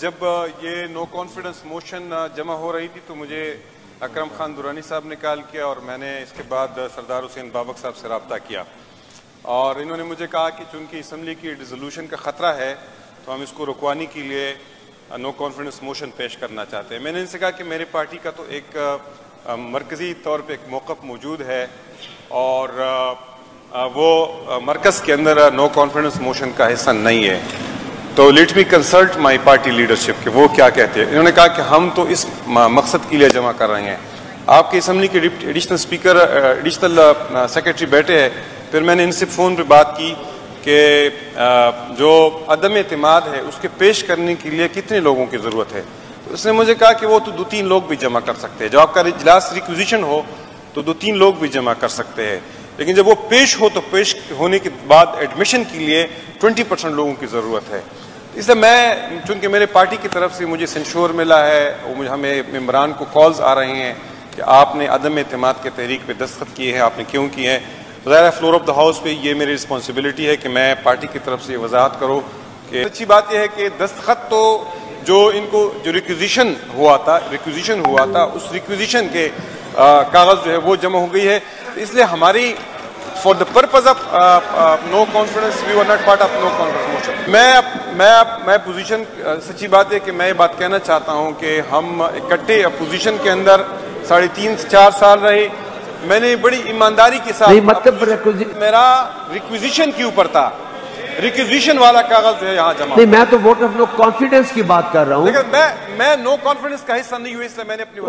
जब ये no confidence motion जमा हो रही थी तो मुझे अकरम खान दुरानी साहब ने कॉल किया और मैंने इसके बाद सरदार हुसैन बाबक साहब से रबता किया। और इन्होंने मुझे कहा कि चूँकि इसम्बली की डिजोल्यूशन का ख़तरा है तो हम इसको रुकवाने के लिए नो कॉन्फिडेंस मोशन पेश करना चाहते हैं। मैंने इनसे कहा कि मेरी पार्टी का तो एक मरकज़ी तौर पर एक मौक़ मौजूद है और वो मरकज़ के अंदर नो कॉन्फिडेंस मोशन का हिस्सा नहीं है। तो let me consult my party leadership के, वो क्या कहते हैं? इन्होंने कहा कि हम तो इस मकसद के लिए जमा कर रहे हैं। आपके असम्बली के एडिशनल स्पीकर एडिशनल सेक्रेटरी बैठे हैं, फिर मैंने इनसे फ़ोन पे बात की कि जो अदम अतमाद है, उसके पेश करने के लिए कितने लोगों की ज़रूरत है? तो उसने मुझे कहा कि वो तो दो तीन लोग भी जमा कर सकते हैं। जब आपका इजलास रिक्विजिशन हो तो दो तीन लोग भी जमा कर सकते हैं। लेकिन जब वो पेश हो तो पेश होने के बाद एडमिशन के लिए ट्वेंटी परसेंट लोगों की ज़रूरत है। इसलिए मैं, चूँकि मेरे पार्टी की तरफ़ से मुझे सेंशोर मिला है मुझे, हमें मेम्बरान को कॉल्स आ रहे हैं कि आपने अदम अतमाद के तहरीक पे दस्तखत किए हैं, आपने क्यों किए हैं? ज़ाहिर फ्लोर ऑफ़ द हाउस पे ये मेरी रिस्पॉन्सिबिलिटी है कि मैं पार्टी की तरफ़ से ये वजाहत करूँ कि अच्छी बात यह है कि दस्तखत तो जो इनको, जो रिक्विजिशन हुआ था रिक्विजिशन हुआ था, उस रिक्विजिशन के कागज़ जो है वो जमा हो गई है। इसलिए हमारी for the purpose of no confidence we were not part of no confidence motion मैं मैं मैं पोजीशन सच्ची बात है कि मैं ये बात कहना चाहता हूँ कि हम इकट्ठे अपोजिशन के अंदर साढ़े तीन से चार साल रहे। मैंने बड़ी ईमानदारी के साथ मतलब मेरा रिक्विजिशन के ऊपर था। रिक्विजिशन वाला कागज़ है यहाँ जमा नहीं मैं तो वोट ऑफ़ नो कॉन्फिडेंस की बात कर रहा हूँ। लेकिन मैं मैं नो कॉन्फिडेंस का हिस्सा नहीं हुई इसलिए मैंने अपनी